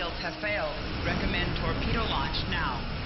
Shields have failed. Recommend torpedo launch now.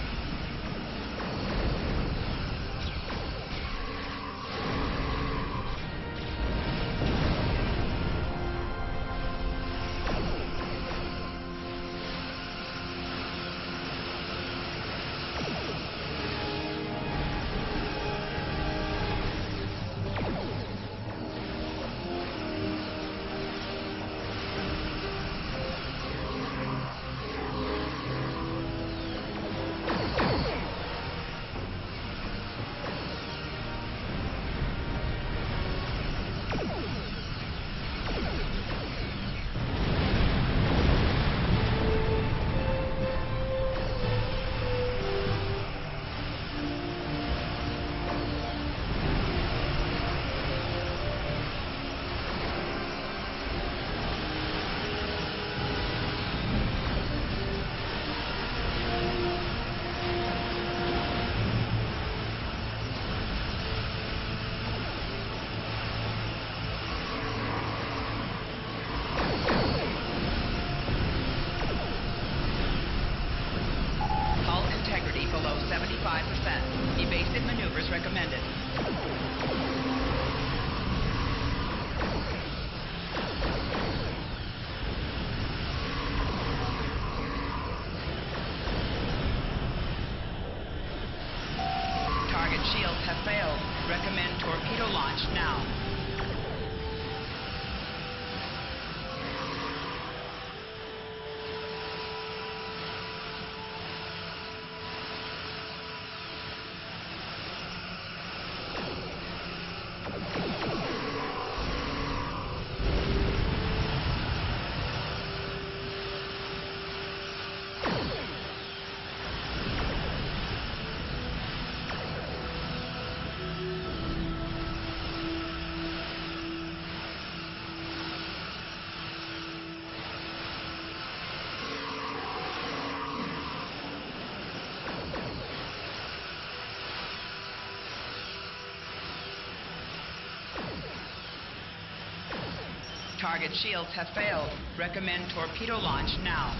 Target shields have failed. Recommend torpedo launch now.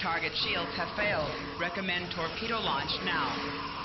Target shields have failed. Recommend torpedo launch now.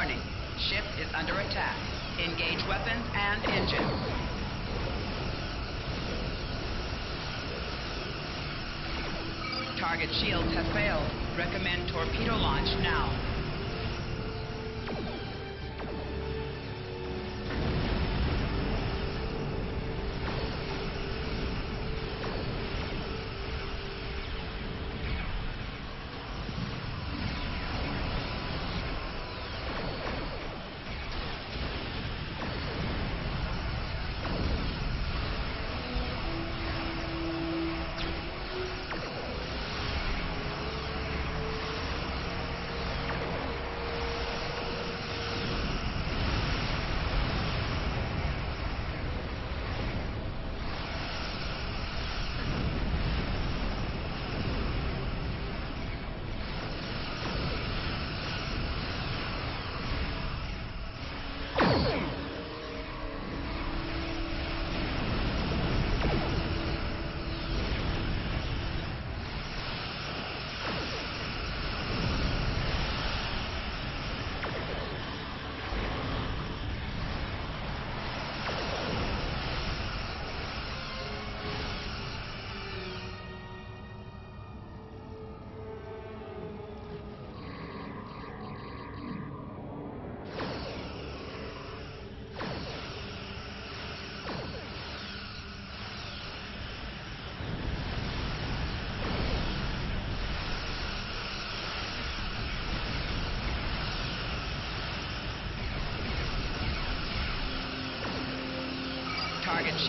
Warning, ship is under attack. Engage weapons and engines. Target shields have failed. Recommend torpedo launch now.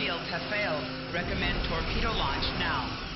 Shields have failed. Recommend torpedo launch now.